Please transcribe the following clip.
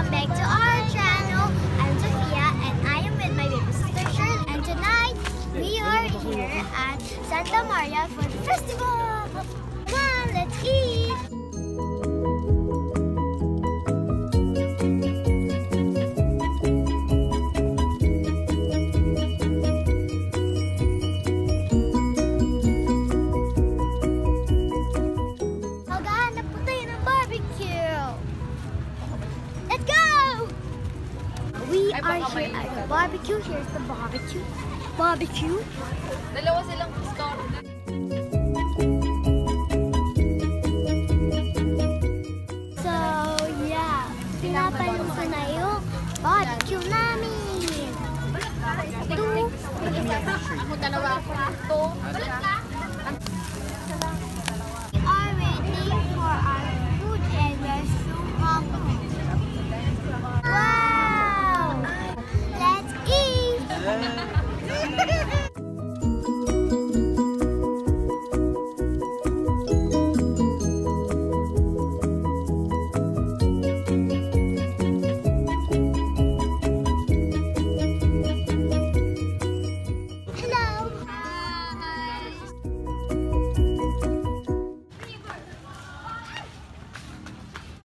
Welcome back to our channel. I'm Sophia and I am with my baby sister Shirley. And tonight, we are here at Santa Maria for the festival. We Ay, are here at the barbecue. Here's the barbecue. Barbecue. Dalawa silang store. So, yeah. Pinapaluto na yung barbecue namin. Two. Ako dalawa